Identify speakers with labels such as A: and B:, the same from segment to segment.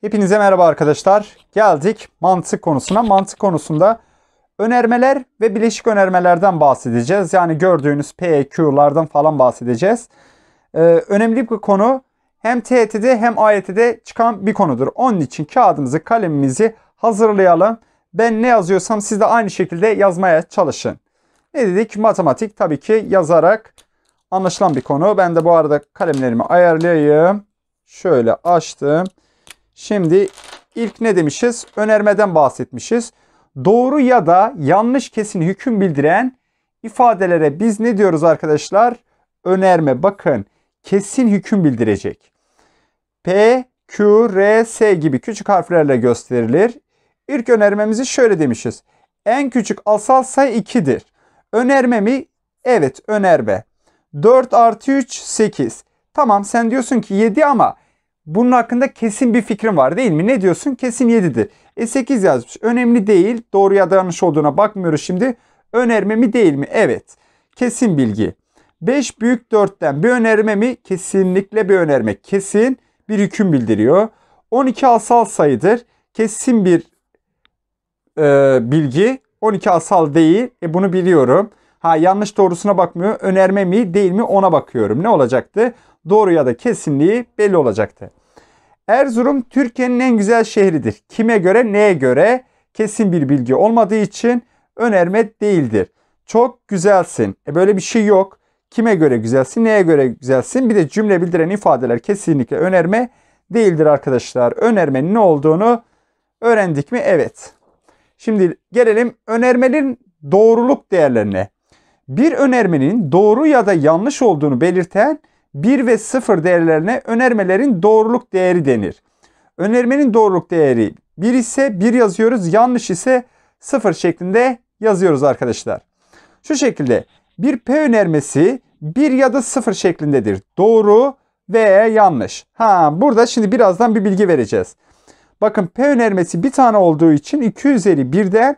A: Hepinize merhaba arkadaşlar. Geldik mantık konusuna. Mantık konusunda önermeler ve bileşik önermelerden bahsedeceğiz. Yani gördüğünüz P, Q'lardan falan bahsedeceğiz. Ee, önemli bir konu hem TET'de hem AYT'de çıkan bir konudur. Onun için kağıdımızı, kalemimizi hazırlayalım. Ben ne yazıyorsam siz de aynı şekilde yazmaya çalışın. Ne dedik? Matematik tabii ki yazarak anlaşılan bir konu. Ben de bu arada kalemlerimi ayarlayayım. Şöyle açtım. Şimdi ilk ne demişiz? Önermeden bahsetmişiz. Doğru ya da yanlış kesin hüküm bildiren ifadelere biz ne diyoruz arkadaşlar? Önerme. Bakın kesin hüküm bildirecek. P, Q, R, S gibi küçük harflerle gösterilir. İlk önermemizi şöyle demişiz. En küçük asal sayı 2'dir. Önerme mi? Evet önerme. 4 artı 3 8. Tamam sen diyorsun ki 7 ama bunun hakkında kesin bir fikrin var değil mi? Ne diyorsun? Kesin 7'dir. E 8 yazmış. Önemli değil. Doğru ya da yanlış olduğuna bakmıyoruz şimdi. Önerme mi değil mi? Evet. Kesin bilgi. 5 büyük 4'ten bir önerme mi? Kesinlikle bir önerme. Kesin bir hüküm bildiriyor. 12 asal sayıdır. Kesin bir e, bilgi. 12 asal değil. E bunu biliyorum. Ha yanlış doğrusuna bakmıyor. Önerme mi değil mi ona bakıyorum. Ne olacaktı? Doğru ya da kesinliği belli olacaktı. Erzurum Türkiye'nin en güzel şehridir. Kime göre neye göre kesin bir bilgi olmadığı için önerme değildir. Çok güzelsin. E böyle bir şey yok. Kime göre güzelsin, neye göre güzelsin? Bir de cümle bildiren ifadeler kesinlikle önerme değildir arkadaşlar. Önermenin ne olduğunu öğrendik mi? Evet. Şimdi gelelim önermenin doğruluk değerlerine. Bir önermenin doğru ya da yanlış olduğunu belirten 1 ve 0 değerlerine önermelerin doğruluk değeri denir. Önermenin doğruluk değeri 1 ise 1 yazıyoruz, yanlış ise 0 şeklinde yazıyoruz arkadaşlar. Şu şekilde bir P önermesi 1 ya da 0 şeklindedir. Doğru veya yanlış. Ha burada şimdi birazdan bir bilgi vereceğiz. Bakın P önermesi bir tane olduğu için 2 üzeri 1'den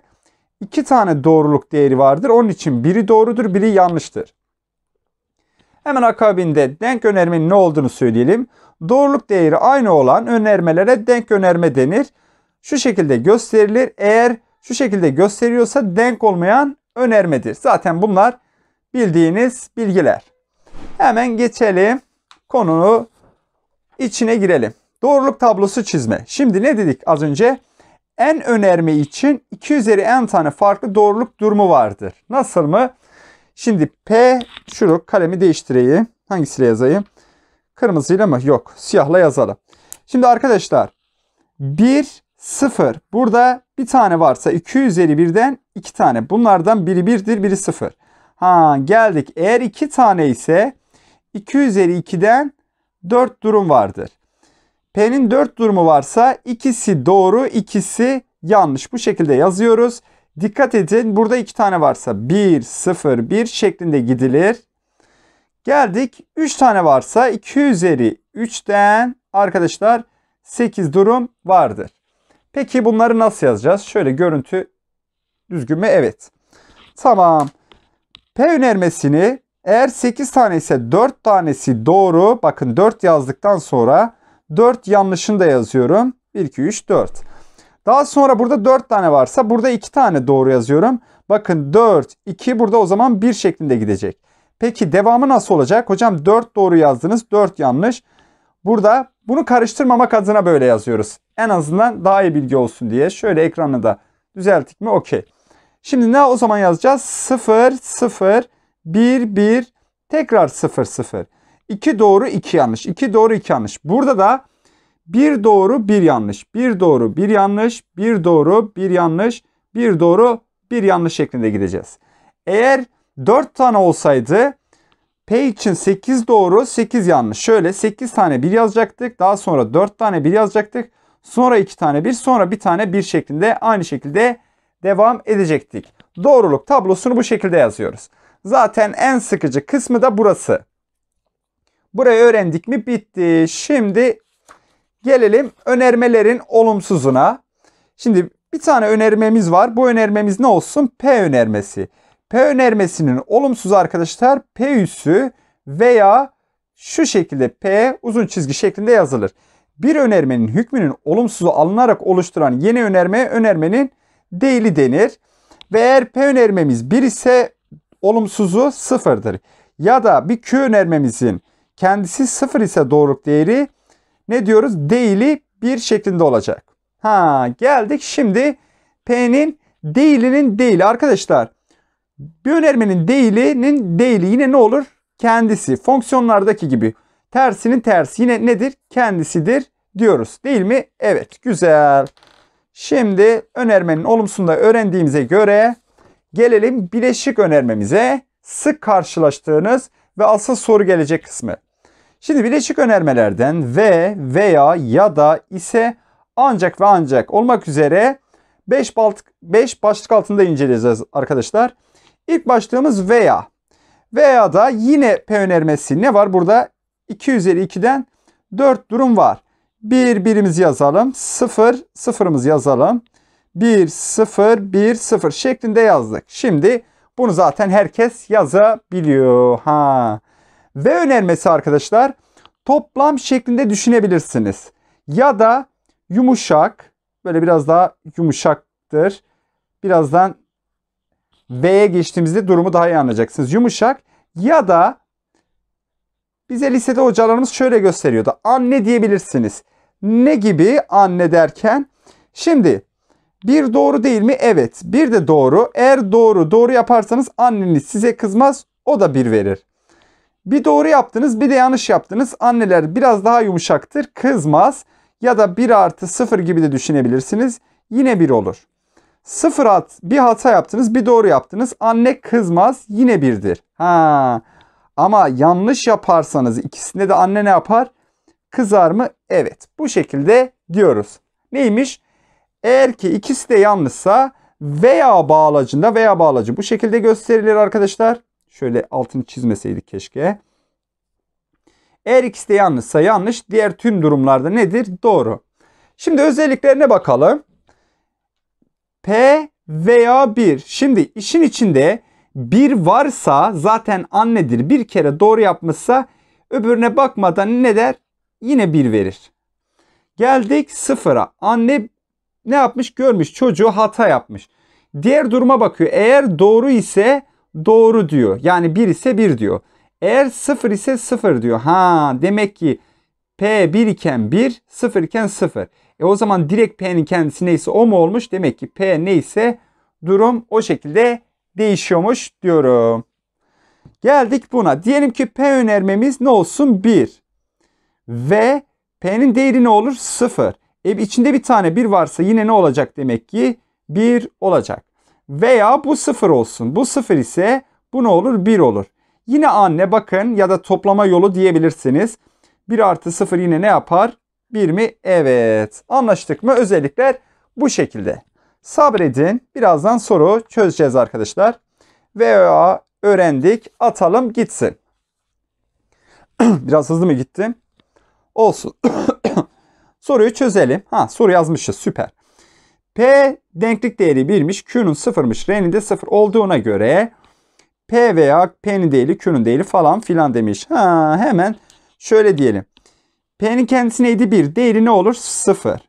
A: 2 tane doğruluk değeri vardır. Onun için biri doğrudur, biri yanlıştır. Hemen akabinde denk önermenin ne olduğunu söyleyelim. Doğruluk değeri aynı olan önermelere denk önerme denir. Şu şekilde gösterilir. Eğer şu şekilde gösteriyorsa denk olmayan önermedir. Zaten bunlar bildiğiniz bilgiler. Hemen geçelim. Konunu içine girelim. Doğruluk tablosu çizme. Şimdi ne dedik az önce? En önerme için 2 üzeri n tane farklı doğruluk durumu vardır. Nasıl mı? Şimdi P şunu kalemi değiştireyim. Hangisiyle yazayım? Kırmızıyla mı? Yok. Siyahla yazalım. Şimdi arkadaşlar 1, 0. Burada bir tane varsa 2 üzeri 1'den 2 tane. Bunlardan biri 1'dir, biri 0. Ha geldik. Eğer 2 tane ise 2 üzeri 2'den 4 durum vardır. P'nin 4 durumu varsa ikisi doğru, ikisi yanlış. Bu şekilde yazıyoruz. Dikkat edin burada iki tane varsa 1, 0, 1 şeklinde gidilir. Geldik 3 tane varsa 2 üzeri 3'ten arkadaşlar 8 durum vardır. Peki bunları nasıl yazacağız? Şöyle görüntü düzgün mü? Evet. Tamam. P önermesini eğer 8 tane ise 4 tanesi doğru. Bakın 4 yazdıktan sonra 4 yanlışını da yazıyorum. 1, 2, 3, 4. Daha sonra burada 4 tane varsa burada 2 tane doğru yazıyorum. Bakın 4, 2 burada o zaman 1 şeklinde gidecek. Peki devamı nasıl olacak? Hocam 4 doğru yazdınız, 4 yanlış. Burada bunu karıştırmamak adına böyle yazıyoruz. En azından daha iyi bilgi olsun diye. Şöyle ekranı da düzelttik mi? Okey. Şimdi ne o zaman yazacağız? 0, 0, 1, 1, tekrar 0, 0. 2 doğru, 2 yanlış. 2 doğru, 2 yanlış. Burada da bir doğru, bir yanlış. Bir doğru, bir yanlış. Bir doğru, bir yanlış. Bir doğru, bir yanlış şeklinde gideceğiz. Eğer 4 tane olsaydı P için 8 doğru, 8 yanlış. Şöyle 8 tane 1 yazacaktık. Daha sonra 4 tane 1 yazacaktık. Sonra 2 tane 1, sonra bir tane 1 şeklinde aynı şekilde devam edecektik. Doğruluk tablosunu bu şekilde yazıyoruz. Zaten en sıkıcı kısmı da burası. Burayı öğrendik mi bitti. Şimdi Gelelim önermelerin olumsuzuna. Şimdi bir tane önermemiz var. Bu önermemiz ne olsun? P önermesi. P önermesinin olumsuz arkadaşlar P üssü veya şu şekilde P uzun çizgi şeklinde yazılır. Bir önermenin hükmünün olumsuzu alınarak oluşturan yeni önermeye önermenin değili denir. Ve eğer P önermemiz 1 ise olumsuzu sıfırdır. Ya da bir Q önermemizin kendisi sıfır ise doğruluk değeri ne diyoruz? Değili 1 şeklinde olacak. Ha geldik şimdi P'nin değilinin değili. Arkadaşlar bir önermenin değilinin değili yine ne olur? Kendisi. Fonksiyonlardaki gibi. Tersinin tersi yine nedir? Kendisidir diyoruz. Değil mi? Evet. Güzel. Şimdi önermenin olumsunda öğrendiğimize göre gelelim bileşik önermemize. Sık karşılaştığınız ve asıl soru gelecek kısmı. Şimdi bileşik önermelerden ve veya ya da ise ancak ve ancak olmak üzere 5 5 başlık altında inceleyeceğiz arkadaşlar. İlk başlığımız veya. Veya da yine P önermesi ne var? Burada 2 üzeri 2'den 4 durum var. 1 birimizi yazalım. 0 sıfırımızı yazalım. 1 0 1 0 şeklinde yazdık. Şimdi bunu zaten herkes yazabiliyor. Ha. Ve önermesi arkadaşlar toplam şeklinde düşünebilirsiniz. Ya da yumuşak böyle biraz daha yumuşaktır. Birazdan V'ye geçtiğimizde durumu daha iyi anlayacaksınız. Yumuşak ya da bize lisede hocalarımız şöyle gösteriyordu. Anne diyebilirsiniz. Ne gibi anne derken? Şimdi bir doğru değil mi? Evet. Bir de doğru. Eğer doğru doğru yaparsanız anneniz size kızmaz. O da bir verir. Bir doğru yaptınız bir de yanlış yaptınız. Anneler biraz daha yumuşaktır. Kızmaz. Ya da 1 artı 0 gibi de düşünebilirsiniz. Yine 1 olur. 0 at bir hata yaptınız bir doğru yaptınız. Anne kızmaz yine birdir. Ha. Ama yanlış yaparsanız ikisinde de anne ne yapar? Kızar mı? Evet. Bu şekilde diyoruz. Neymiş? Eğer ki ikisi de yanlışsa veya bağlacında veya bağlacı bu şekilde gösterilir arkadaşlar. Şöyle altını çizmeseydik keşke. Eğer ikisi de yanlışsa yanlış. Diğer tüm durumlarda nedir? Doğru. Şimdi özelliklerine bakalım. P veya 1. Şimdi işin içinde bir varsa zaten annedir. Bir kere doğru yapmışsa öbürüne bakmadan ne der? Yine bir verir. Geldik sıfıra. Anne ne yapmış? Görmüş çocuğu hata yapmış. Diğer duruma bakıyor. Eğer doğru ise doğru diyor. Yani 1 ise 1 diyor. Eğer 0 ise 0 diyor. Ha demek ki P 1 iken 1, 0 iken 0. E o zaman direkt P'nin kendisi neyse o mu olmuş? Demek ki P neyse durum o şekilde değişiyormuş diyorum. Geldik buna. Diyelim ki P önermemiz ne olsun? 1. Ve P'nin değeri ne olur? 0. E içinde bir tane 1 varsa yine ne olacak demek ki? 1 olacak. Veya bu 0 olsun. Bu 0 ise bu ne olur? 1 olur. Yine anne bakın ya da toplama yolu diyebilirsiniz. 1 artı 0 yine ne yapar? 1 mi? Evet. Anlaştık mı? Özellikler bu şekilde. Sabredin. Birazdan soru çözeceğiz arkadaşlar. Veya öğrendik. Atalım gitsin. Biraz hızlı mı gittim? Olsun. Soruyu çözelim. Ha soru yazmışız. Süper. P denklik değeri 1'miş. Q'nun 0'mış. R'nin de 0 olduğuna göre P veya P'nin değeri Q'nun değeri falan filan demiş. Ha hemen şöyle diyelim. P'nin kendisi neydi? 1. Değeri ne olur? 0.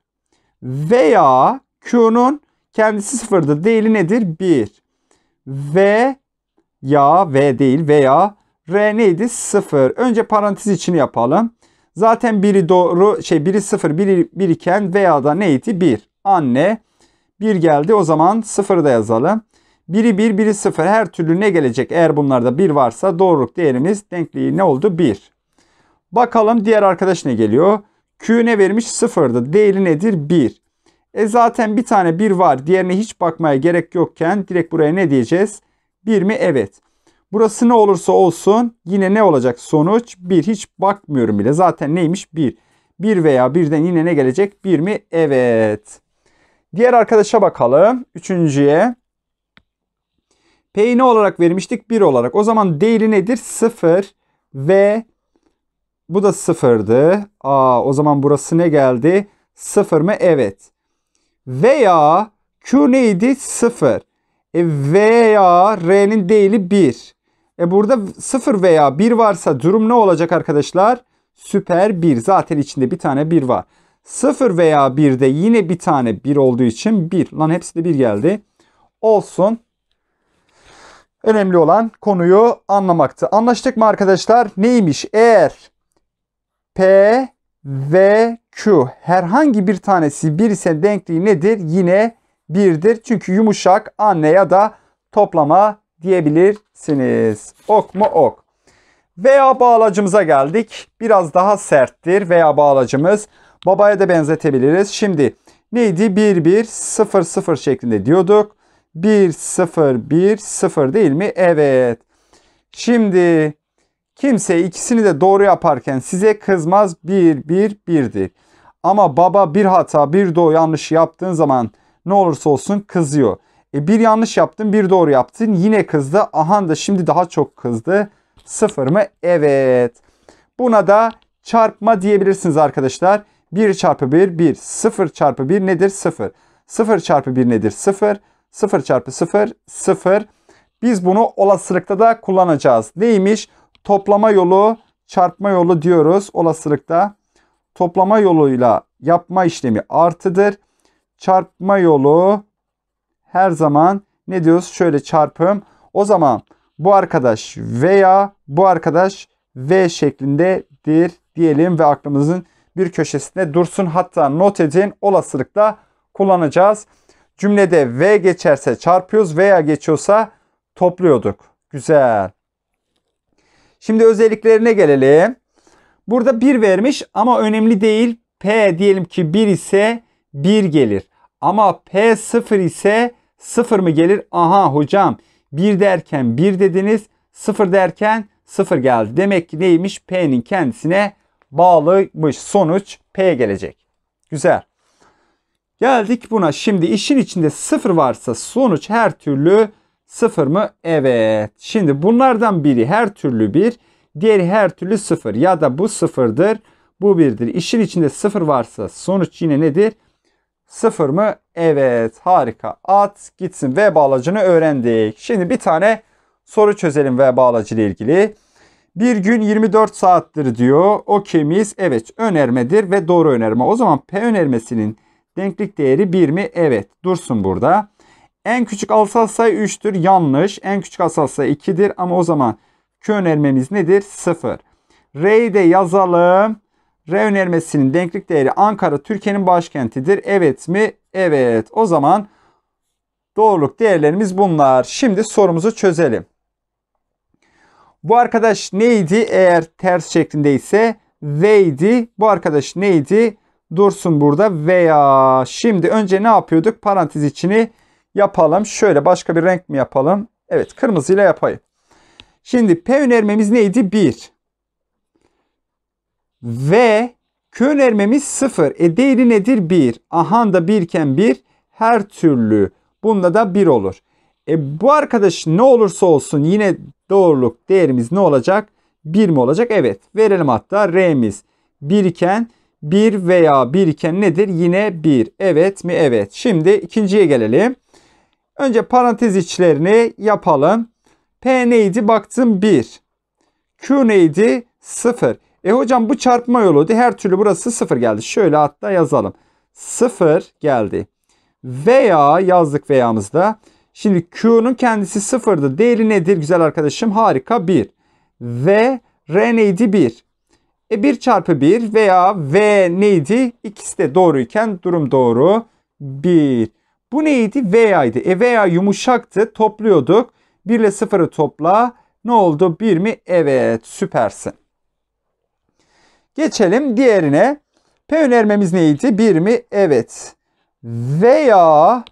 A: Veya Q'nun kendisi 0'dır. Değeri nedir? 1. Ve ya V değil veya R neydi? 0. Önce parantez içini yapalım. Zaten biri doğru şey biri 0 biri 1 iken veya da neydi? 1. Anne 1 geldi o zaman 0'ı da yazalım. Biri 1 biri 0 her türlü ne gelecek eğer bunlarda 1 varsa doğruluk değerimiz denkliği ne oldu? 1. Bakalım diğer arkadaş ne geliyor? Q ne vermiş? 0'dı. Değeri nedir? 1. E zaten bir tane 1 var. Diğerine hiç bakmaya gerek yokken direkt buraya ne diyeceğiz? 1 mi? Evet. Burası ne olursa olsun yine ne olacak sonuç? 1. Hiç bakmıyorum bile. Zaten neymiş? 1. 1 veya 1'den yine ne gelecek? 1 mi? Evet. Diğer arkadaşa bakalım. Üçüncüye. P'yi ne olarak vermiştik? 1 olarak. O zaman değeri nedir? 0 ve bu da sıfırdı. Aa, o zaman burası ne geldi? Sıfır mı? Evet. Veya Q neydi? Sıfır. E, veya R'nin değili 1. E burada 0 veya 1 varsa durum ne olacak arkadaşlar? Süper 1. Zaten içinde bir tane 1 var. 0 veya 1'de yine bir tane 1 olduğu için 1. Lan hepsi de 1 geldi. Olsun. Önemli olan konuyu anlamaktı. Anlaştık mı arkadaşlar? Neymiş? Eğer P ve Q herhangi bir tanesi 1 ise denkliği nedir? Yine 1'dir. Çünkü yumuşak anne ya da toplama diyebilirsiniz. Ok mu ok. Veya bağlacımıza geldik. Biraz daha serttir veya bağlacımız. Babaya da benzetebiliriz. Şimdi neydi? 1 1 0 0 şeklinde diyorduk. 1 0 1 0 değil mi? Evet. Şimdi kimse ikisini de doğru yaparken size kızmaz 1 1 1'dir. Ama baba bir hata bir doğru yanlış yaptığın zaman ne olursa olsun kızıyor. E bir yanlış yaptın bir doğru yaptın yine kızdı. Aha da şimdi daha çok kızdı. Sıfır mı? Evet. Buna da çarpma diyebilirsiniz arkadaşlar. 1 çarpı 1 1. 0 çarpı 1 nedir? 0. 0 çarpı 1 nedir? 0. 0 çarpı 0 0. Biz bunu olasılıkta da kullanacağız. Neymiş? Toplama yolu, çarpma yolu diyoruz olasılıkta. Toplama yoluyla yapma işlemi artıdır. Çarpma yolu her zaman ne diyoruz? Şöyle çarpım. O zaman bu arkadaş veya bu arkadaş V şeklindedir diyelim ve aklımızın bir köşesinde dursun. Hatta not edin olasılıkla kullanacağız. Cümlede V geçerse çarpıyoruz veya geçiyorsa topluyorduk. Güzel. Şimdi özelliklerine gelelim. Burada 1 vermiş ama önemli değil. P diyelim ki 1 ise 1 gelir. Ama P 0 ise 0 mı gelir? Aha hocam 1 derken 1 dediniz. 0 derken 0 geldi. Demek ki neymiş? P'nin kendisine bağlıymış. Sonuç P gelecek. Güzel. Geldik buna. Şimdi işin içinde 0 varsa sonuç her türlü 0 mı? Evet. Şimdi bunlardan biri her türlü 1. Diğeri her türlü 0. Ya da bu 0'dır. Bu 1'dir. İşin içinde 0 varsa sonuç yine nedir? 0 mı? Evet. Harika. At gitsin. V bağlacını öğrendik. Şimdi bir tane soru çözelim V bağlacı ile ilgili. Bir gün 24 saattir diyor. O kemiz evet önermedir ve doğru önerme. O zaman P önermesinin denklik değeri 1 mi? Evet. Dursun burada. En küçük asal sayı 3'tür. Yanlış. En küçük asal sayı 2'dir. Ama o zaman Q önermemiz nedir? 0. R'yi de yazalım. R önermesinin denklik değeri Ankara Türkiye'nin başkentidir. Evet mi? Evet. O zaman doğruluk değerlerimiz bunlar. Şimdi sorumuzu çözelim. Bu arkadaş neydi? Eğer ters şeklindeyse V'ydi. Bu arkadaş neydi? Dursun burada veya. Şimdi önce ne yapıyorduk? Parantez içini yapalım. Şöyle başka bir renk mi yapalım? Evet kırmızıyla yapayım. Şimdi P önermemiz neydi? 1. Ve Q önermemiz 0. E değeri nedir? 1. Aha da 1 iken 1 her türlü. Bunda da 1 olur. E bu arkadaş ne olursa olsun yine doğruluk değerimiz ne olacak? 1 mi olacak? Evet. Verelim hatta R'miz 1 iken 1 veya 1 iken nedir? Yine 1. Evet mi? Evet. Şimdi ikinciye gelelim. Önce parantez içlerini yapalım. P neydi? Baktım 1. Q neydi? 0. E hocam bu çarpma yoluydu. Her türlü burası 0 geldi. Şöyle hatta yazalım. 0 geldi. Veya yazdık veya'mızda. Şimdi Q'nun kendisi 0'dı. Değeri nedir güzel arkadaşım? Harika 1. Ve R neydi? 1. E 1 çarpı 1 veya V neydi? İkisi de doğruyken durum doğru. 1. Bu neydi? Veya'ydı. E veya yumuşaktı. Topluyorduk. 1 ile 0'ı topla. Ne oldu? 1 mi? Evet. Süpersin. Geçelim diğerine. P önermemiz neydi? 1 mi? Evet. Veya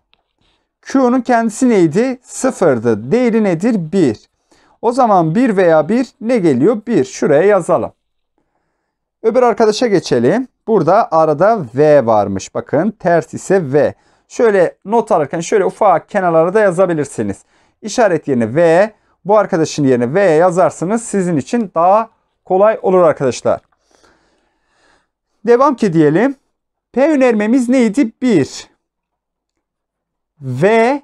A: Q'nun kendisi neydi? 0'dı. Değeri nedir? 1. O zaman 1 veya 1 ne geliyor? 1. Şuraya yazalım. Öbür arkadaşa geçelim. Burada arada V varmış. Bakın ters ise V. Şöyle not alırken şöyle ufak kenarlara da yazabilirsiniz. İşaret yerine V, bu arkadaşın yerine V yazarsınız. Sizin için daha kolay olur arkadaşlar. Devam ki diyelim. P önermemiz neydi? 1. Ve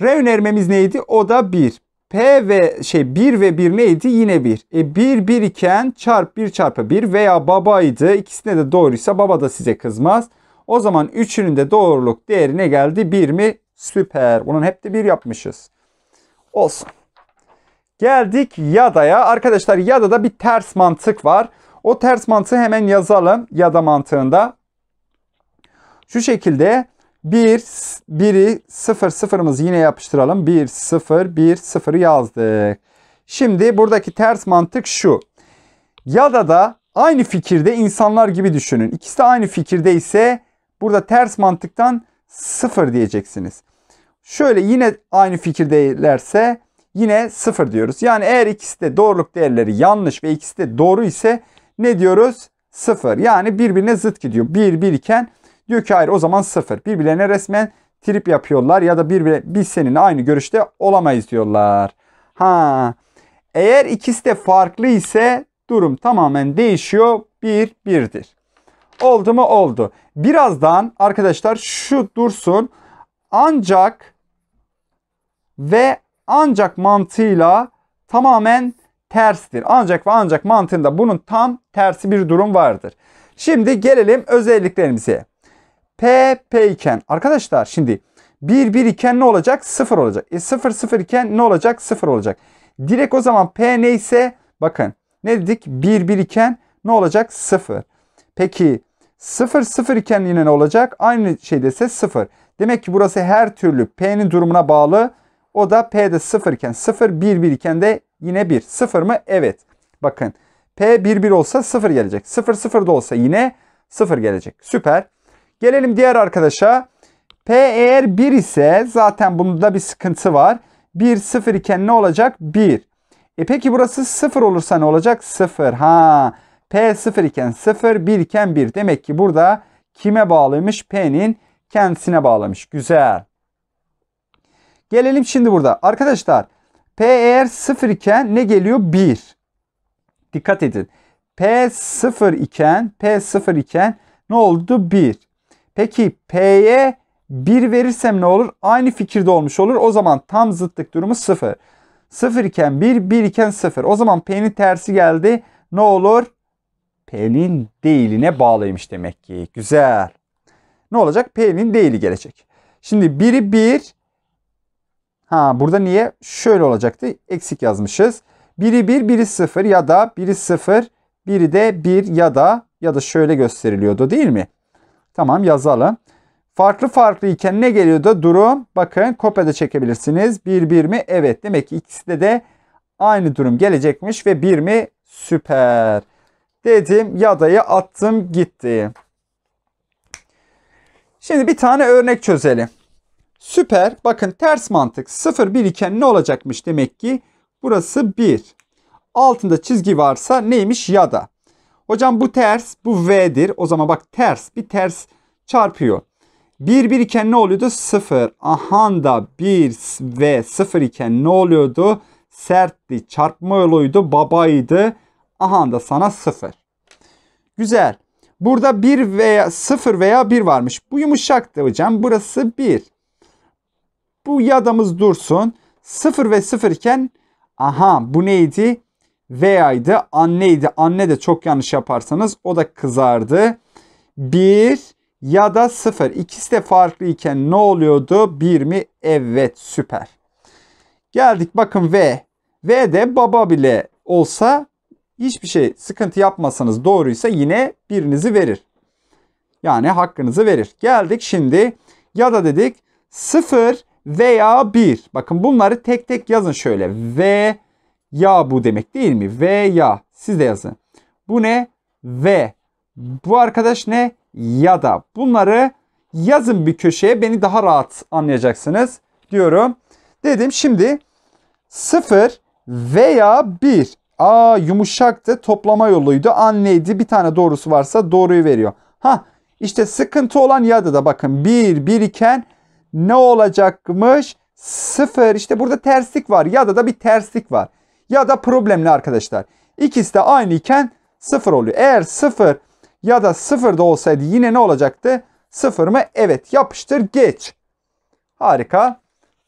A: R önermemiz neydi? O da 1. P ve şey 1 ve 1 neydi? Yine 1. E 1 1 iken çarp 1 çarpı 1 veya babaydı. İkisine de doğruysa baba da size kızmaz. O zaman üçünün de doğruluk değeri ne geldi? 1 mi? Süper. Bunun hep de 1 yapmışız. Olsun. Geldik yadaya. Arkadaşlar yadada bir ters mantık var. O ters mantığı hemen yazalım. Yada mantığında. Şu şekilde 1, 1'i 0, 0'ımızı yine yapıştıralım. 1, 0, 1, 0'ı yazdık. Şimdi buradaki ters mantık şu. Ya da aynı fikirde insanlar gibi düşünün. İkisi de aynı fikirde ise burada ters mantıktan 0 diyeceksiniz. Şöyle yine aynı fikirdelerse yine 0 diyoruz. Yani eğer ikisi de doğruluk değerleri yanlış ve ikisi de doğru ise ne diyoruz? 0. Yani birbirine zıt gidiyor. 1, 1 iken Diyor ki hayır o zaman sıfır. Birbirlerine resmen trip yapıyorlar ya da birbirine biz seninle aynı görüşte olamayız diyorlar. Ha. Eğer ikisi de farklı ise durum tamamen değişiyor. Bir birdir. Oldu mu? Oldu. Birazdan arkadaşlar şu dursun. Ancak ve ancak mantığıyla tamamen terstir. Ancak ve ancak mantığında bunun tam tersi bir durum vardır. Şimdi gelelim özelliklerimize. P, iken arkadaşlar şimdi 1, 1 iken ne olacak? 0 olacak. E 0, 0 iken ne olacak? 0 olacak. Direkt o zaman P neyse bakın ne dedik? 1, 1 iken ne olacak? 0. Peki 0, 0 iken yine ne olacak? Aynı şey dese 0. Demek ki burası her türlü P'nin durumuna bağlı. O da P'de 0 iken 0, 1, 1 iken de yine 1. 0 mı? Evet. Bakın P 1, 1 olsa 0 gelecek. 0, 0 da olsa yine 0 gelecek. Süper. Gelelim diğer arkadaşa. P eğer 1 ise zaten bunda bir sıkıntı var. 1 0 iken ne olacak? 1. E peki burası 0 olursa ne olacak? 0. Ha. P 0 iken 0, 1 iken 1. Demek ki burada kime bağlıymış? P'nin kendisine bağlamış. Güzel. Gelelim şimdi burada. Arkadaşlar P eğer 0 iken ne geliyor? 1. Dikkat edin. P 0 iken P 0 iken ne oldu? 1. Peki P'ye 1 verirsem ne olur? Aynı fikirde olmuş olur. O zaman tam zıtlık durumu 0. 0 iken 1, 1 iken 0. O zaman P'nin tersi geldi. Ne olur? P'nin değiline bağlıymış demek ki. Güzel. Ne olacak? P'nin değili gelecek. Şimdi biri 1. Ha burada niye? Şöyle olacaktı. Eksik yazmışız. Biri 1, biri 0 ya da biri 0, biri de 1 ya da ya da şöyle gösteriliyordu değil mi? Tamam yazalım. Farklı farklı iken ne geliyordu? Durum. Bakın kopyada çekebilirsiniz. 1 1 mi? Evet. Demek ki ikisi de aynı durum gelecekmiş ve 1 mi? Süper. Dedim yadayı attım gitti. Şimdi bir tane örnek çözelim. Süper. Bakın ters mantık. 0 1 iken ne olacakmış demek ki? Burası 1. Altında çizgi varsa neymiş? Ya da. Hocam bu ters, bu V'dir. O zaman bak ters, bir ters çarpıyor. 1 1 iken ne oluyordu? 0. Aha da 1 ve 0 iken ne oluyordu? Sertti, çarpma yoluydu, babaydı. Aha da sana 0. Güzel. Burada 1 veya 0 veya 1 varmış. Bu yumuşaktı hocam. Burası 1. Bu yadamız dursun. 0 ve 0 iken aha bu neydi? Veya'ydı. Anneydi. Anne de çok yanlış yaparsanız o da kızardı. 1 ya da 0. İkisi de farklı iken ne oluyordu? 1 mi? Evet süper. Geldik bakın V. V de baba bile olsa hiçbir şey sıkıntı yapmasanız doğruysa yine birinizi verir. Yani hakkınızı verir. Geldik şimdi ya da dedik 0 veya 1. Bakın bunları tek tek yazın şöyle. V ya bu demek değil mi? V ya. Siz de yazın. Bu ne? V. Bu arkadaş ne? Ya da. Bunları yazın bir köşeye beni daha rahat anlayacaksınız diyorum. Dedim şimdi 0 veya 1. Aa yumuşaktı toplama yoluydu. Anneydi bir tane doğrusu varsa doğruyu veriyor. Ha işte sıkıntı olan ya da bakın 1 1 iken ne olacakmış? 0 işte burada terslik var ya da da bir terslik var ya da problemli arkadaşlar. İkisi de aynı iken 0 oluyor. Eğer 0 ya da 0 da olsaydı yine ne olacaktı? 0 mı? Evet yapıştır geç. Harika.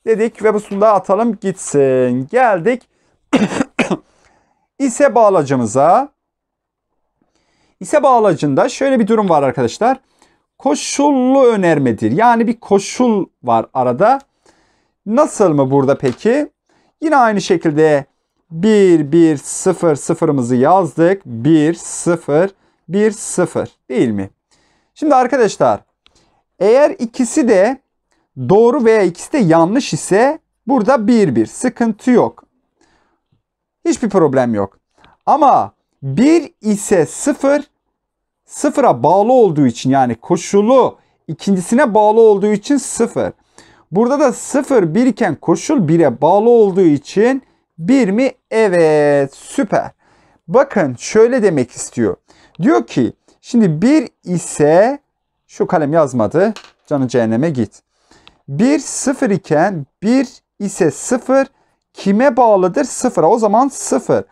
A: dedik ve bu sundağı atalım gitsin. Geldik ise bağlacımıza. İse bağlacında şöyle bir durum var arkadaşlar. Koşullu önermedir. Yani bir koşul var arada. Nasıl mı burada peki? Yine aynı şekilde 1, 1, 0, 0'ımızı yazdık. 1, 0, 1, 0 değil mi? Şimdi arkadaşlar eğer ikisi de doğru veya ikisi de yanlış ise burada 1, 1 sıkıntı yok. Hiçbir problem yok. Ama 1 ise 0 sıfıra bağlı olduğu için yani koşulu ikincisine bağlı olduğu için 0. Burada da 0 1 iken koşul 1'e bağlı olduğu için 1 mi? Evet süper. Bakın şöyle demek istiyor. Diyor ki şimdi 1 ise şu kalem yazmadı. Canı cehenneme git. 1 0 iken 1 ise 0 kime bağlıdır? 0'a. O zaman 0.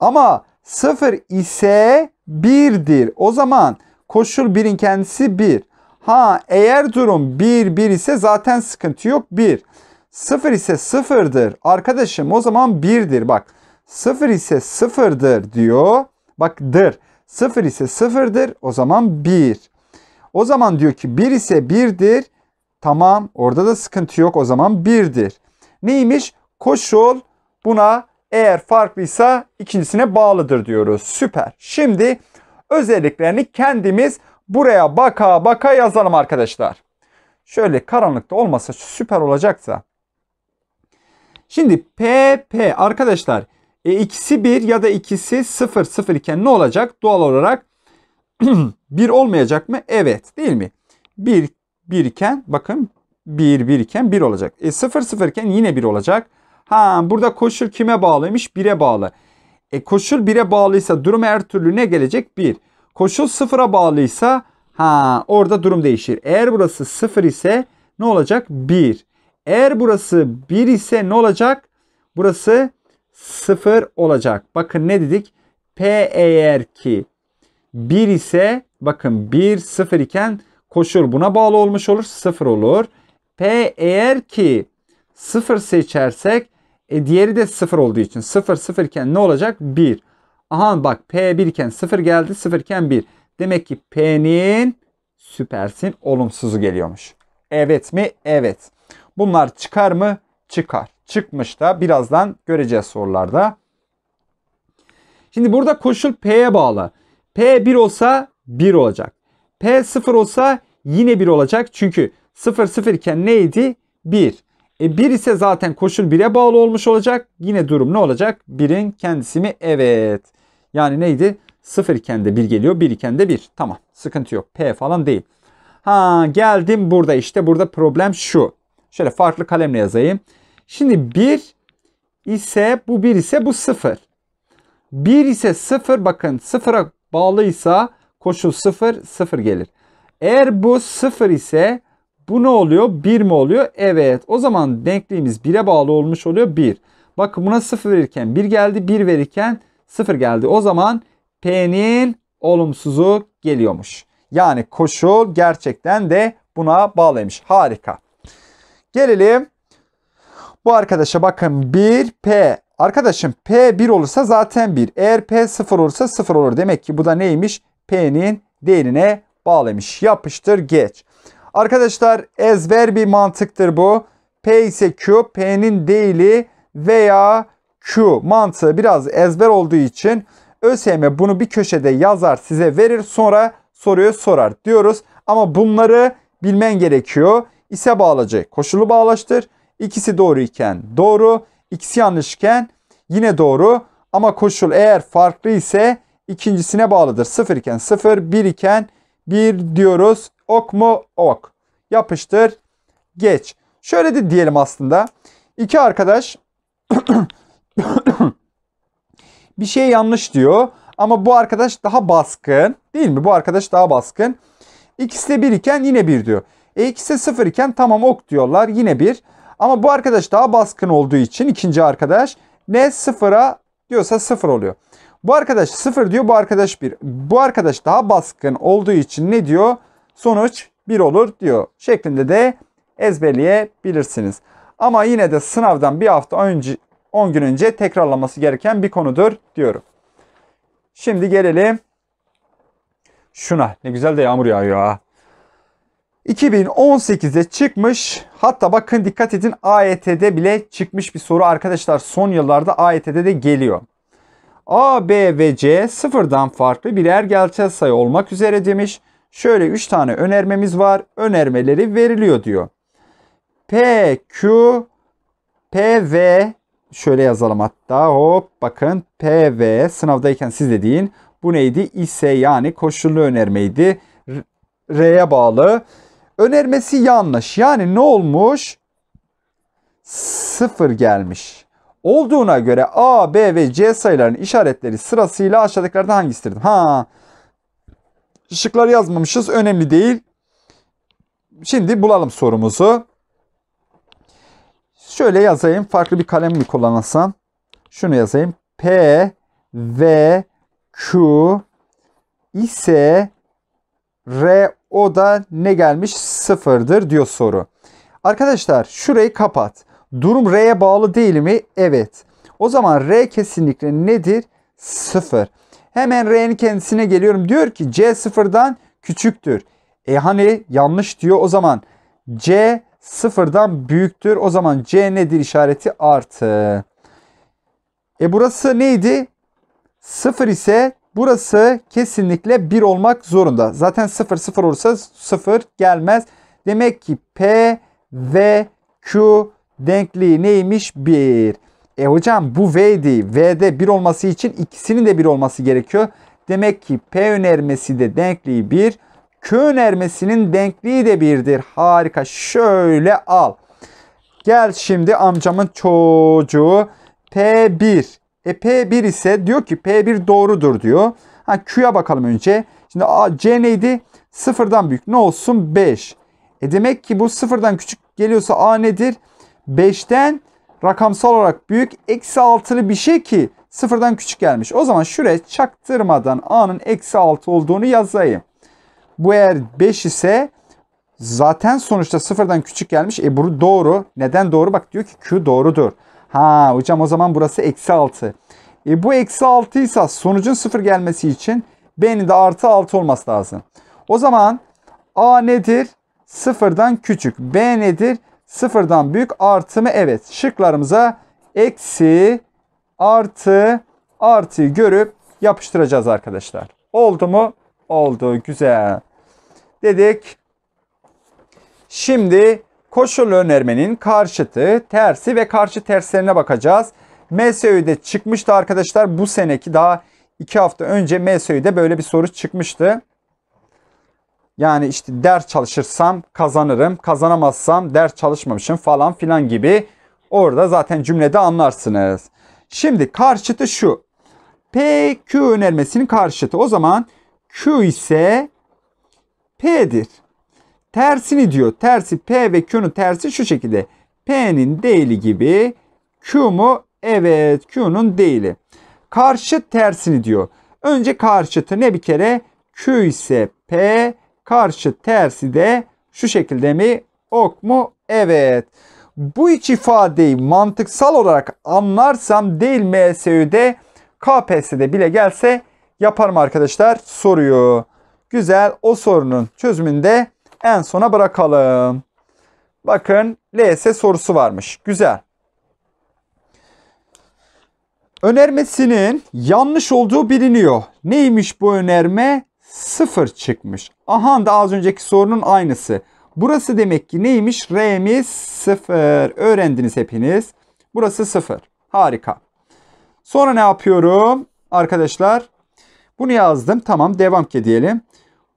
A: Ama 0 ise 1'dir. O zaman koşul 1'in kendisi 1. Ha eğer durum 1 1 ise zaten sıkıntı yok 1. 0 ise 0'dır. Arkadaşım o zaman 1'dir. Bak 0 ise 0'dır diyor. Bak dır. 0 ise 0'dır. O zaman 1. O zaman diyor ki 1 ise 1'dir. Tamam orada da sıkıntı yok. O zaman 1'dir. Neymiş? Koşul buna eğer farklıysa ikincisine bağlıdır diyoruz. Süper. Şimdi özelliklerini kendimiz buraya baka baka yazalım arkadaşlar. Şöyle karanlıkta olmasa süper olacaksa. Şimdi PP arkadaşlar e, ikisi 1 ya da ikisi 0 0 iken ne olacak? Doğal olarak 1 olmayacak mı? Evet değil mi? 1 1 iken bakın 1 1 iken 1 olacak. E 0 0 iken yine 1 olacak. Ha burada koşul kime bağlıymış? 1'e bağlı. E koşul 1'e bağlıysa durum her türlü ne gelecek? 1. Koşul 0'a bağlıysa ha orada durum değişir. Eğer burası 0 ise ne olacak? 1. Eğer burası 1 ise ne olacak? Burası 0 olacak. Bakın ne dedik? P eğer ki 1 ise bakın 1 0 iken koşul buna bağlı olmuş olur 0 olur. P eğer ki 0 seçersek e diğeri de 0 olduğu için 0 0 iken ne olacak? 1. Aha bak P 1 iken 0 geldi 0 iken 1. Demek ki P'nin süpersin olumsuzu geliyormuş. Evet mi? Evet. Bunlar çıkar mı? Çıkar. Çıkmış da birazdan göreceğiz sorularda. Şimdi burada koşul P'ye bağlı. P 1 olsa 1 olacak. P 0 olsa yine 1 olacak. Çünkü 0 0 iken neydi? 1. E 1 ise zaten koşul 1'e bağlı olmuş olacak. Yine durum ne olacak? 1'in kendisi mi? Evet. Yani neydi? 0 iken de 1 geliyor. 1 iken de 1. Tamam. Sıkıntı yok. P falan değil. Ha geldim burada işte. Burada problem şu. Şöyle farklı kalemle yazayım. Şimdi 1 ise bu 1 ise bu 0. 1 ise 0 bakın 0'a bağlıysa koşul 0 0 gelir. Eğer bu 0 ise bu ne oluyor? 1 mi oluyor? Evet. O zaman denkliğimiz 1'e bağlı olmuş oluyor 1. Bakın buna 0 verirken 1 geldi. 1 verirken 0 geldi. O zaman P'nin olumsuzu geliyormuş. Yani koşul gerçekten de buna bağlıymış. Harika. Gelelim. Bu arkadaşa bakın 1P. Arkadaşım P 1 olursa zaten 1. Eğer P 0 olursa 0 olur. Demek ki bu da neymiş? P'nin değerine bağlamış. Yapıştır geç. Arkadaşlar ezber bir mantıktır bu. P ise Q, P'nin değili veya Q mantığı biraz ezber olduğu için ÖSYM bunu bir köşede yazar size verir sonra soruyu sorar diyoruz. Ama bunları bilmen gerekiyor. İse bağlacı koşulu bağlaştır. İkisi doğru iken doğru, ikisi yanlış iken yine doğru. Ama koşul eğer farklı ise ikincisine bağlıdır. 0 iken 0, 1 iken 1 diyoruz. Ok mu? Ok. Yapıştır. Geç. Şöyle de diyelim aslında. İki arkadaş bir şey yanlış diyor. Ama bu arkadaş daha baskın. Değil mi? Bu arkadaş daha baskın. İkisi de 1 iken yine 1 diyor. E ikisi de 0 iken tamam ok diyorlar. Yine 1. Ama bu arkadaş daha baskın olduğu için ikinci arkadaş ne 0'a diyorsa 0 oluyor. Bu arkadaş 0 diyor. Bu arkadaş 1. Bu arkadaş daha baskın olduğu için ne diyor? Sonuç 1 olur diyor. Şeklinde de ezberleyebilirsiniz. Ama yine de sınavdan bir hafta önce 10 gün önce tekrarlanması gereken bir konudur diyorum. Şimdi gelelim şuna. Ne güzel de yağmur yağıyor ha. 2018'de çıkmış hatta bakın dikkat edin AYT'de bile çıkmış bir soru arkadaşlar son yıllarda AYT'de de geliyor. A, B ve C sıfırdan farklı birer gerçel sayı olmak üzere demiş. Şöyle 3 tane önermemiz var. Önermeleri veriliyor diyor. P, Q, P, V şöyle yazalım hatta hop bakın P, V sınavdayken siz de deyin. Bu neydi? İse yani koşullu önermeydi. R'ye bağlı. Önermesi yanlış. Yani ne olmuş? Sıfır gelmiş. Olduğuna göre A, B ve C sayılarının işaretleri sırasıyla aşağıdakilerden hangisidir? Ha. Şıkları yazmamışız. Önemli değil. Şimdi bulalım sorumuzu. Şöyle yazayım. Farklı bir kalem mi kullanasam? Şunu yazayım. P, V, Q ise R o da ne gelmiş? Sıfırdır diyor soru. Arkadaşlar şurayı kapat. Durum R'ye bağlı değil mi? Evet. O zaman R kesinlikle nedir? Sıfır. Hemen R'nin kendisine geliyorum. Diyor ki C sıfırdan küçüktür. E hani yanlış diyor. O zaman C sıfırdan büyüktür. O zaman C nedir işareti? Artı. E burası neydi? Sıfır ise burası kesinlikle 1 olmak zorunda. Zaten 0 0 olursa 0 gelmez. Demek ki P ve Q denkliği neymiş? 1. E hocam bu V'di. V'de 1 olması için ikisinin de 1 olması gerekiyor. Demek ki P önermesi de denkliği 1. Q önermesinin denkliği de 1'dir. Harika. Şöyle al. Gel şimdi amcamın çocuğu P1. E P1 ise diyor ki P1 doğrudur diyor. Ha Q'ya bakalım önce. Şimdi A, C neydi? Sıfırdan büyük. Ne olsun? 5. E demek ki bu sıfırdan küçük geliyorsa A nedir? 5'ten rakamsal olarak büyük eksi 6'lı bir şey ki sıfırdan küçük gelmiş. O zaman şuraya çaktırmadan A'nın eksi 6 olduğunu yazayım. Bu eğer 5 ise zaten sonuçta sıfırdan küçük gelmiş. E bu doğru. Neden doğru? Bak diyor ki Q doğrudur. Ha hocam o zaman burası eksi 6. E bu eksi 6 ise sonucun sıfır gelmesi için B'nin de artı 6 olması lazım. O zaman A nedir? Sıfırdan küçük. B nedir? Sıfırdan büyük. Artı mı? Evet. Şıklarımıza eksi, artı, artıyı görüp yapıştıracağız arkadaşlar. Oldu mu? Oldu. Güzel. Dedik. Şimdi koşullu önermenin karşıtı, tersi ve karşı terslerine bakacağız. MSÖ'de çıkmıştı arkadaşlar. Bu seneki daha 2 hafta önce MSÖ'de böyle bir soru çıkmıştı. Yani işte ders çalışırsam kazanırım, kazanamazsam ders çalışmamışım falan filan gibi. Orada zaten cümlede anlarsınız. Şimdi karşıtı şu. PQ önermesinin karşıtı. O zaman Q ise P'dir. Tersini diyor. Tersi P ve Q'nun tersi şu şekilde. P'nin değili gibi. Q mu? Evet Q'nun değili. Karşıt tersini diyor. Önce karşıtı ne bir kere? Q ise P. Karşıt tersi de şu şekilde mi? Ok mu? Evet. Bu üç ifadeyi mantıksal olarak anlarsam değil MSÜ'de KPSS'de bile gelse yaparım arkadaşlar soruyu. Güzel o sorunun çözümünde en sona bırakalım. Bakın LS sorusu varmış. Güzel. Önermesinin yanlış olduğu biliniyor. Neymiş bu önerme? Sıfır çıkmış. Aha da az önceki sorunun aynısı. Burası demek ki neymiş? R'miz sıfır. Öğrendiniz hepiniz. Burası sıfır. Harika. Sonra ne yapıyorum? Arkadaşlar bunu yazdım. Tamam devam ki diyelim.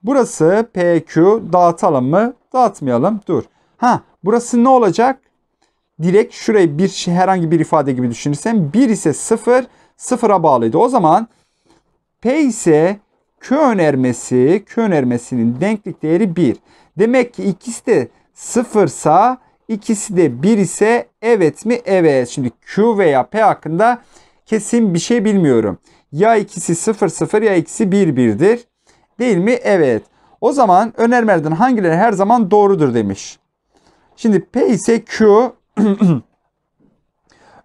A: Burası PQ dağıtalım mı? Dağıtmayalım. Dur. Ha burası ne olacak? Direkt şurayı bir şey, herhangi bir ifade gibi düşünürsem 1 ise 0 sıfıra bağlıydı. O zaman P ise Q önermesi, Q önermesinin denklik değeri 1. Demek ki ikisi de 0 sa ikisi de 1 ise evet mi? Evet. Şimdi Q veya P hakkında kesin bir şey bilmiyorum. Ya ikisi 0 0 ya ikisi 1 1'dir. Değil mi? Evet. O zaman önermelerden hangileri her zaman doğrudur demiş. Şimdi P ise Q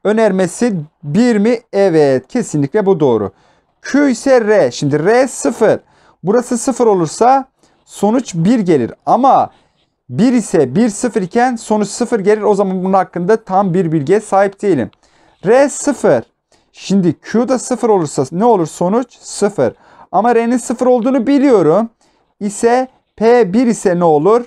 A: Önermesi 1 mi? Evet. Kesinlikle bu doğru. Q ise R. Şimdi R 0. Burası 0 olursa sonuç 1 gelir. Ama 1 ise 1 0 iken sonuç 0 gelir. O zaman bunun hakkında tam bir bilgiye sahip değilim. R 0. Şimdi Q da 0 olursa ne olur sonuç? 0. Ama R'nin 0 olduğunu biliyorum. İse P 1 ise ne olur?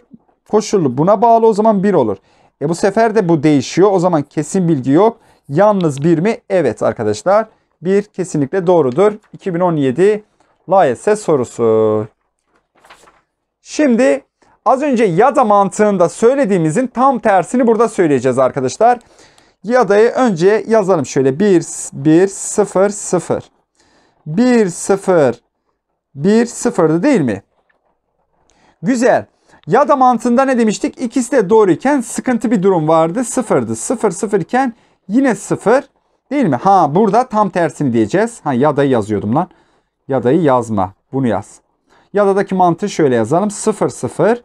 A: Koşullu. Buna bağlı o zaman 1 olur. E bu sefer de bu değişiyor. O zaman kesin bilgi yok. Yalnız 1 mi? Evet arkadaşlar. 1 kesinlikle doğrudur. 2017 LAYS sorusu. Şimdi az önce ya da mantığında söylediğimizin tam tersini burada söyleyeceğiz arkadaşlar. Yada'yı önce yazalım şöyle 1 1 0 0 1 0 1 0'dı değil mi? Güzel. Ya da mantığında ne demiştik? İkisi de doğru iken sıkıntı bir durum vardı. Sıfırdı. Sıfır sıfır iken yine sıfır. Değil mi? Ha burada tam tersini diyeceğiz. Ha ya da yazıyordum lan. Ya da'yı yazma. Bunu yaz. Ya da'daki mantığı şöyle yazalım. Sıfır sıfır.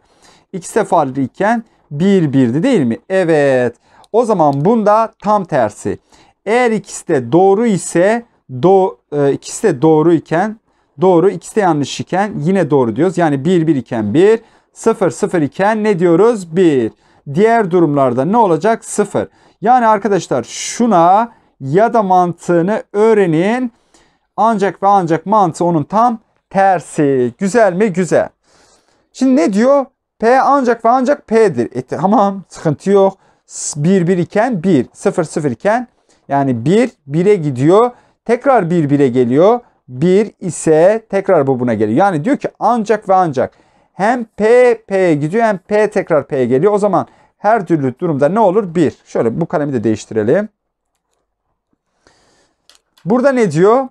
A: İkisi de farklı iken bir birdi değil mi? Evet. O zaman bunda tam tersi. Eğer ikisi de doğru ise do, e, ikisi de doğru iken doğru ikisi de yanlış iken yine doğru diyoruz. Yani 1 1 iken 1 0 0 iken ne diyoruz? 1. Diğer durumlarda ne olacak? 0. Yani arkadaşlar şuna ya da mantığını öğrenin. Ancak ve ancak mantığı onun tam tersi. Güzel mi? Güzel. Şimdi ne diyor? P ancak ve ancak P'dir. E, tamam sıkıntı yok. 1 1 iken 1. 0 0 iken yani 1 1'e gidiyor. Tekrar 1 1'e geliyor. 1 ise tekrar bu buna geliyor. Yani diyor ki ancak ve ancak hem P P'ye gidiyor hem P tekrar P'ye geliyor. O zaman her türlü durumda ne olur? 1. Şöyle bu kalemi de değiştirelim. Burada ne diyor?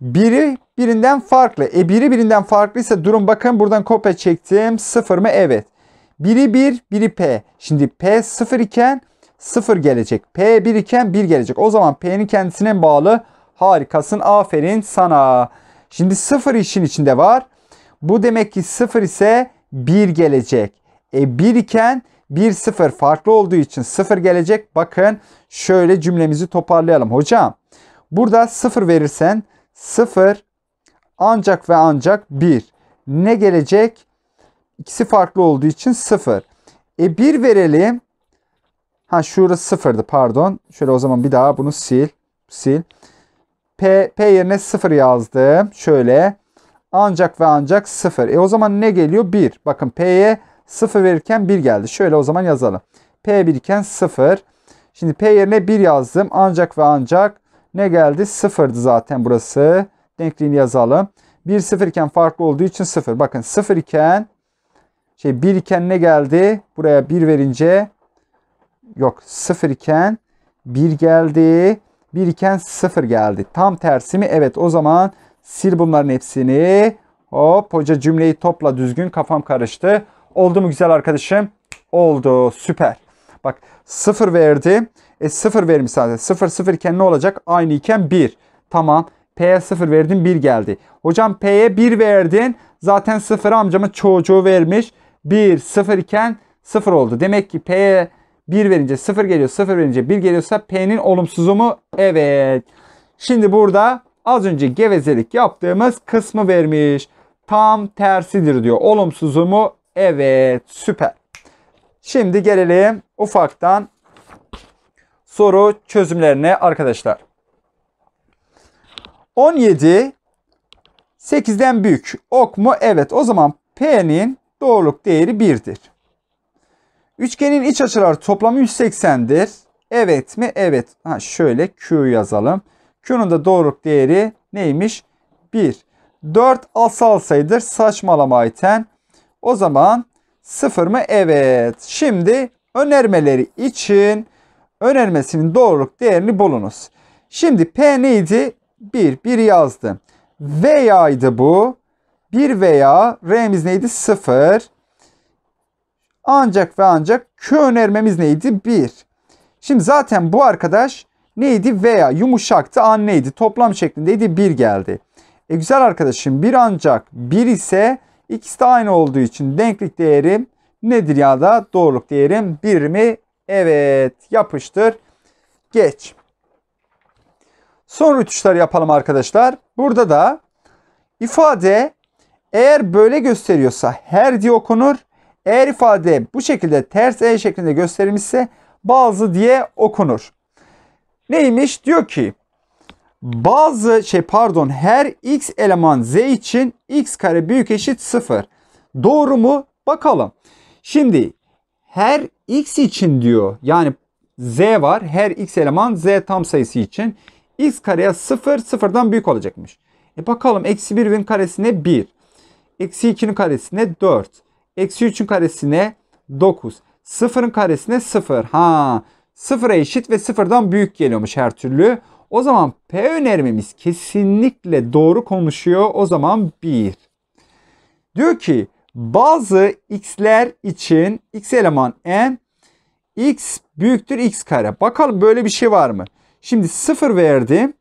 A: Biri birinden farklı. E biri birinden farklıysa durum bakın buradan kopya çektim. 0 mı? Evet. Biri 1, biri P. Şimdi P 0 iken 0 gelecek. P 1 iken 1 gelecek. O zaman P'nin kendisine bağlı. Harikasın. Aferin sana. Şimdi 0 işin içinde var. Bu demek ki 0 ise 1 gelecek. E 1 iken 1 0 farklı olduğu için 0 gelecek. Bakın şöyle cümlemizi toparlayalım. Hocam burada 0 verirsen 0 ancak ve ancak 1. Ne gelecek? İkisi farklı olduğu için 0. E 1 verelim. Ha şurası 0'dı pardon. Şöyle o zaman bir daha bunu sil. Sil. P, P yerine 0 yazdım. Şöyle. Ancak ve ancak 0. E o zaman ne geliyor? 1. Bakın P'ye 0 verirken 1 geldi. Şöyle o zaman yazalım. P1 iken 0. Şimdi P yerine 1 yazdım. Ancak ve ancak ne geldi? 0'dı zaten burası. Denkliğini yazalım. 1 0 iken farklı olduğu için 0. Bakın 0 iken şey 1 iken ne geldi? Buraya 1 verince yok 0 iken 1 geldi. 1 iken 0 geldi. Tam tersi mi? Evet o zaman sil bunların hepsini. Hop hoca cümleyi topla düzgün kafam karıştı. Oldu mu güzel arkadaşım? Oldu süper. Bak 0 verdi. E 0 vermiş zaten. 0 0 iken ne olacak? Aynı iken 1. Tamam. P'ye 0 verdin 1 geldi. Hocam P'ye 1 verdin. Zaten 0 amcamın çocuğu vermiş. 1 0 iken 0 oldu. Demek ki P'ye 1 verince 0 geliyor. 0 verince 1 geliyorsa P'nin olumsuzu mu? Evet. Şimdi burada az önce gevezelik yaptığımız kısmı vermiş. Tam tersidir diyor. Olumsuzu mu? Evet. Süper. Şimdi gelelim ufaktan soru çözümlerine arkadaşlar. 17 8'den büyük. Ok mu? Evet. O zaman P'nin doğruluk değeri 1'dir. Üçgenin iç açıları toplamı 180'dir. Evet mi? Evet. Ha şöyle Q yazalım. Q'nun da doğruluk değeri neymiş? 1. 4 asal sayıdır. Saçmalama ayten. O zaman 0 mı? Evet. Şimdi önermeleri için önermesinin doğruluk değerini bulunuz. Şimdi P neydi? 1. 1 yazdım. Veya'ydı bu. 1 veya R'miz neydi? 0. Ancak ve ancak Q önermemiz neydi? 1. Şimdi zaten bu arkadaş neydi? Veya yumuşaktı. An neydi? Toplam şeklindeydi. 1 geldi. E güzel arkadaşım 1 ancak 1 ise ikisi de aynı olduğu için denklik değerim nedir ya da doğruluk değerim 1 mi? Evet yapıştır. Geç. Son rütuşları yapalım arkadaşlar. Burada da ifade eğer böyle gösteriyorsa her diye okunur. Eğer ifade bu şekilde ters E şeklinde gösterilmişse bazı diye okunur. Neymiş? Diyor ki bazı şey pardon her x eleman z için x kare büyük eşit 0. Doğru mu? Bakalım. Şimdi her x için diyor yani z var her x eleman z tam sayısı için x kareye 0 sıfırdan büyük olacakmış. E bakalım eksi 1'in karesine 1. Eksi 2'nin karesine 4. Eksi 3'ün karesine 9. Sıfırın karesine 0. Ha, sıfıra eşit ve sıfırdan büyük geliyormuş her türlü. O zaman P önermemiz kesinlikle doğru konuşuyor. O zaman 1. Diyor ki bazı x'ler için x eleman n x büyüktür x kare. Bakalım böyle bir şey var mı? Şimdi 0 verdim.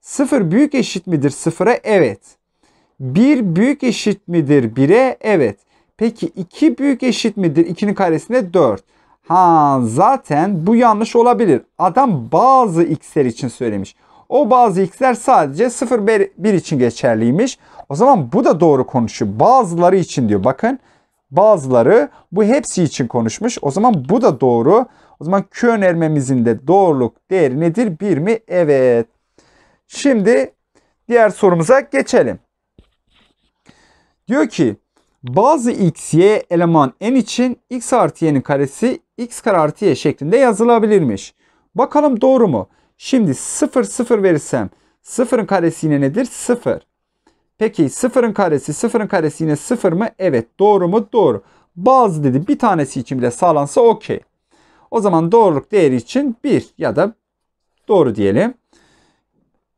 A: 0 büyük eşit midir 0'a? Evet. 1 büyük eşit midir 1'e? Evet. Peki 2 büyük eşit midir 2'nin karesine 4. Ha zaten bu yanlış olabilir. Adam bazı x'ler için söylemiş. O bazı x'ler sadece 0 1 için geçerliymiş. O zaman bu da doğru konuşuyor. Bazıları için diyor. Bakın bazıları bu hepsi için konuşmuş. O zaman bu da doğru. O zaman Q önermemizin de doğruluk değeri nedir? 1 mi? Evet. Şimdi diğer sorumuza geçelim. Diyor ki bazı x, y eleman n için x artı y'nin karesi x kare artı y şeklinde yazılabilirmiş. Bakalım doğru mu? Şimdi 0 0 verirsem 0'ın karesi yine nedir? 0. Peki 0'ın karesi 0'ın karesi yine 0 mı? Evet. Doğru mu? Doğru. Bazı dedi bir tanesi için bile sağlansa okey. O zaman doğruluk değeri için 1 ya da doğru diyelim.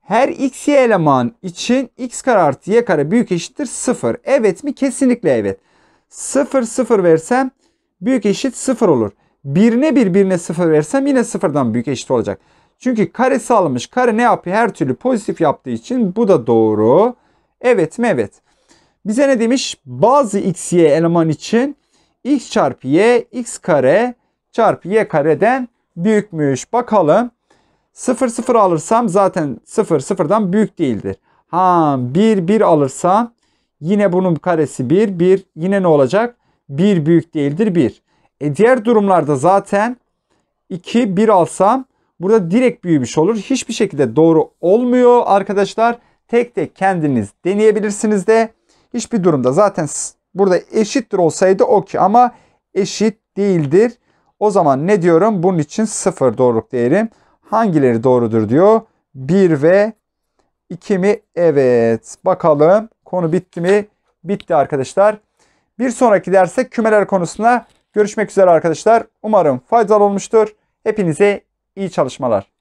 A: Her x y eleman için x kare artı y kare büyük eşittir 0. Evet mi? Kesinlikle evet. 0 0 versem büyük eşit 0 olur. Birine bir birine 0 versem yine 0'dan büyük eşit olacak. Çünkü karesi alınmış. Kare ne yapıyor? Her türlü pozitif yaptığı için bu da doğru. Evet mi? Evet. Bize ne demiş? Bazı x y eleman için x çarpı y x kare çarpı y kareden büyükmüş. Bakalım. 0 0 alırsam zaten 0 sıfırdan büyük değildir. Ha 1 1 alırsam yine bunun karesi 1 1 yine ne olacak? 1 büyük değildir 1. E diğer durumlarda zaten 2 1 alsam burada direkt büyümüş olur. Hiçbir şekilde doğru olmuyor arkadaşlar. Tek tek kendiniz deneyebilirsiniz de hiçbir durumda zaten burada eşittir olsaydı okey ama eşit değildir. O zaman ne diyorum? Bunun için 0 doğruluk değerim. Hangileri doğrudur diyor. 1 ve 2 mi? Evet. Bakalım konu bitti mi? Bitti arkadaşlar. Bir sonraki derste kümeler konusuna görüşmek üzere arkadaşlar. Umarım faydalı olmuştur. Hepinize iyi çalışmalar.